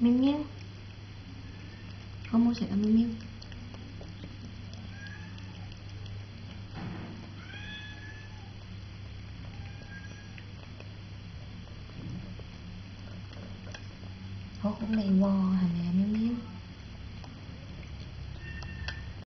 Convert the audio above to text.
miêu miêu con mua sữa miêu miêu Ủa cũng đầy vò hả?